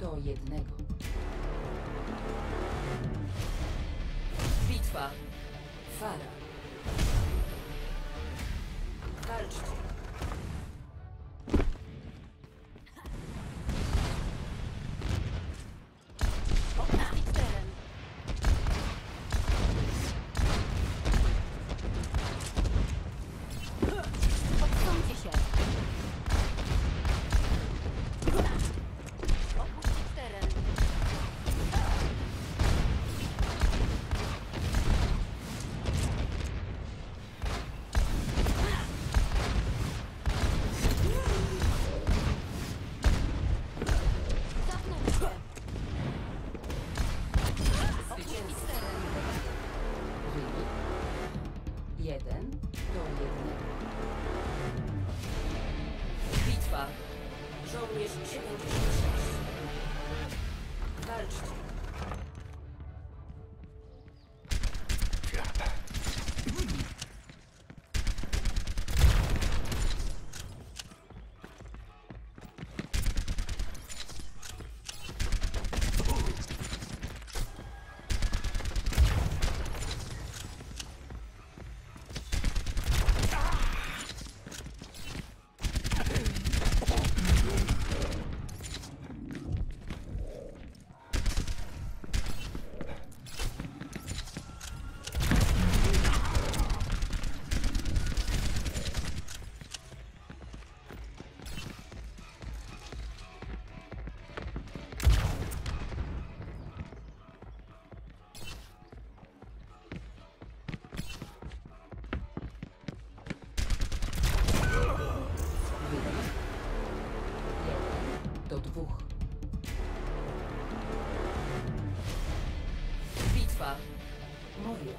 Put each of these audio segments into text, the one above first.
do jednego. lütfen. Fara. Kardeşim. do dwóch. Bitwa moja.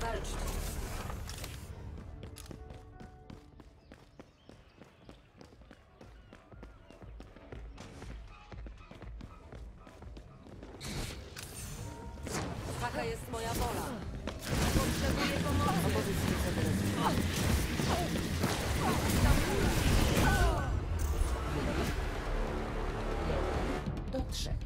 Walczcie. Taka jest moja wola. Potrzebuję pomocy. action.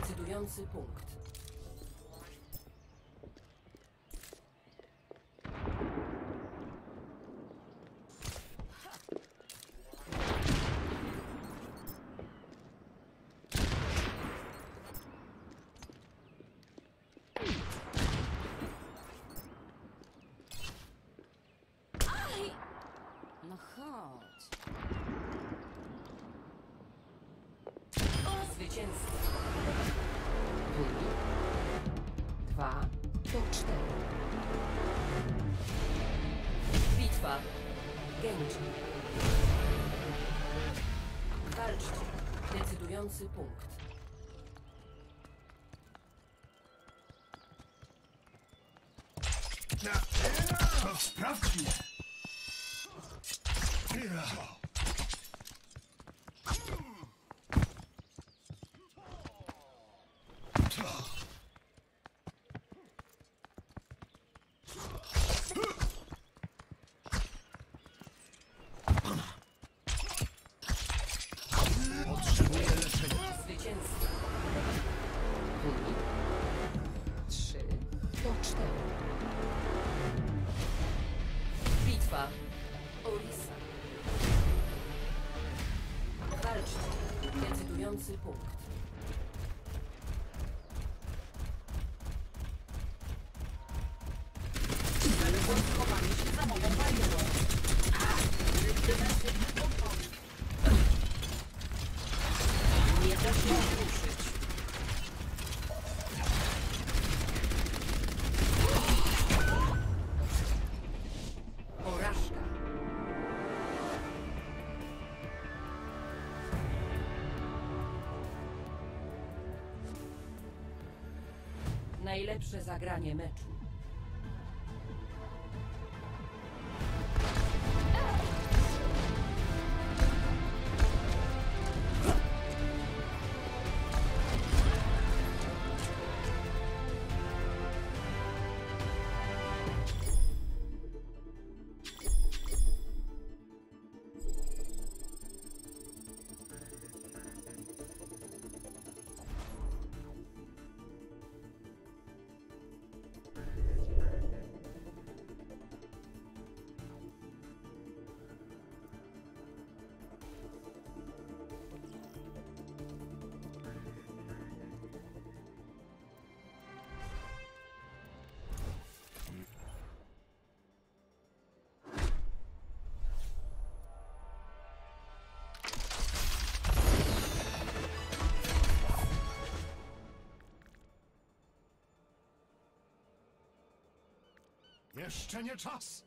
Decydujący punkt. Do cztery. Bitwa. Genji. Walczcie. Decydujący punkt. To sprawdźmy. Walczcie. Decydujący punkt. Najlepsze zagranie meczu. Jeszcze nie czas.